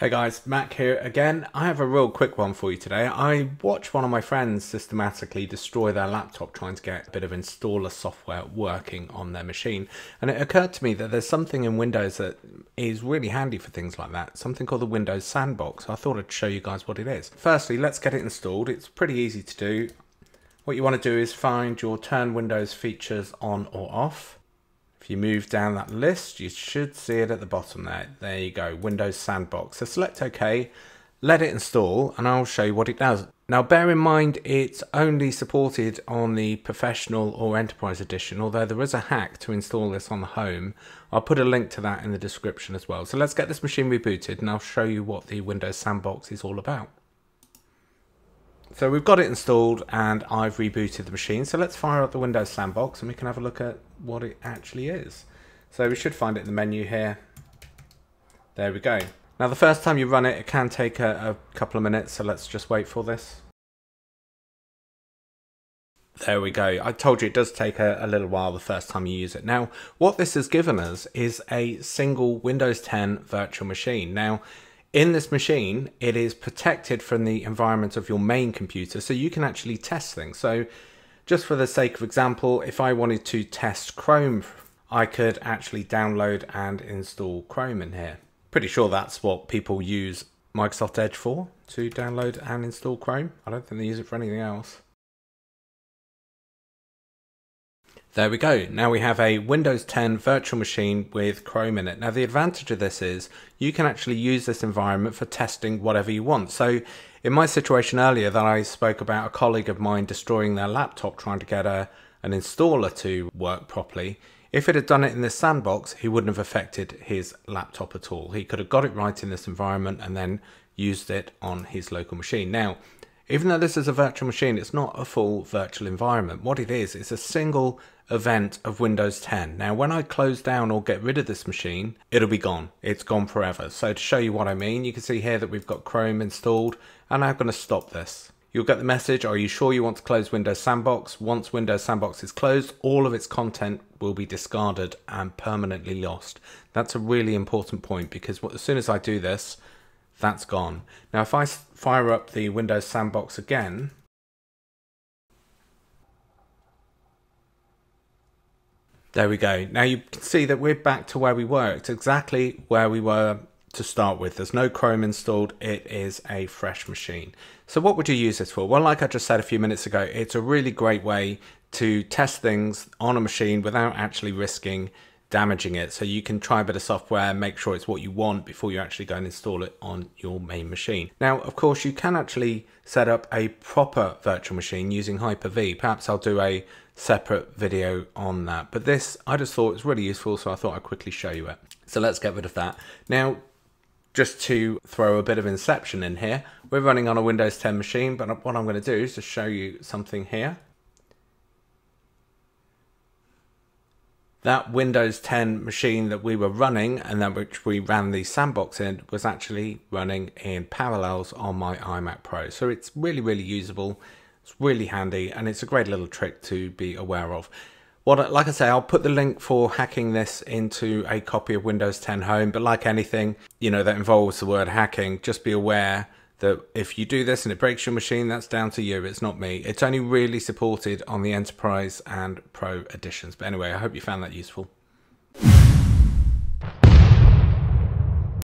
Hey guys, Mac here again. I have a real quick one for you today. I watched one of my friends systematically destroy their laptop trying to get a bit of installer software working on their machine. And it occurred to me that there's something in Windows that is really handy for things like that, something called the Windows Sandbox. I thought I'd show you guys what it is. Firstly, let's get it installed. It's pretty easy to do. What you want to do is find your turn Windows features on or off if you move down that list, you should see it at the bottom there. There you go, Windows Sandbox. So select OK, let it install, and I'll show you what it does. Now bear in mind it's only supported on the Professional or Enterprise Edition, although there is a hack to install this on the home. I'll put a link to that in the description as well. So let's get this machine rebooted and I'll show you what the Windows Sandbox is all about. So we've got it installed and I've rebooted the machine. So let's fire up the Windows Sandbox and we can have a look at what it actually is. So we should find it in the menu here. There we go. Now the first time you run it, it can take a, a couple of minutes, so let's just wait for this. There we go. I told you it does take a, a, little while the first time you use it. Now, what this has given us is a single Windows 10 virtual machine. Now, in this machine, it is protected from the environment of your main computer, so you can actually test things. So just for the sake of example, if I wanted to test Chrome, I could actually download and install Chrome in here. Pretty sure that's what people use Microsoft Edge for, to download and install Chrome. I don't think they use it for anything else. There we go. Now we have a Windows 10 virtual machine with Chrome in it. Now the advantage of this is you can actually use this environment for testing whatever you want. So in my situation earlier that I spoke about a colleague of mine destroying their laptop trying to get a, an installer to work properly, if it had done it in this sandbox, he wouldn't have affected his laptop at all. He could have got it right in this environment and then used it on his local machine. Now, even though this is a virtual machine, it's not a full virtual environment. What it is, is a single event of Windows 10. Now, when I close down or get rid of this machine, it'll be gone. It's gone forever. So to show you what I mean, you can see here that we've got Chrome installed, and I'm going to stop this. You'll get the message, are you sure you want to close Windows Sandbox? Once Windows Sandbox is closed, all of its content will be discarded and permanently lost. That's a really important point because as soon as I do this, that's gone. Now if I fire up the Windows Sandbox again, there we go. Now you can see that we're back to where we were. It's exactly where we were to start with. There's no Chrome installed. It is a fresh machine. So what would you use this for? Well, like I just said a few minutes ago, it's a really great way to test things on a machine without actually risking damaging it. So you can try a bit of software, make sure it's what you want before you actually go and install it on your main machine. Now, of course, you can actually set up a proper virtual machine using Hyper-V. Perhaps I'll do a separate video on that. But this, I just thought was really useful, so I thought I'd quickly show you it. So let's get rid of that. Now, just to throw a bit of inception in here, we're running on a Windows 10 machine, but what I'm going to do is just show you something here. That Windows 10 machine that we were running and that which we ran the sandbox in was actually running in parallels on my iMac Pro. So it's really, really usable. It's really handy and it's a great little trick to be aware of. What, like I say, I'll put the link for hacking this into a copy of Windows 10 Home, but like anything, you know, that involves the word hacking, just be aware that if you do this and it breaks your machine, that's down to you. It's not me. It's only really supported on the Enterprise and Pro editions. But anyway, I hope you found that useful.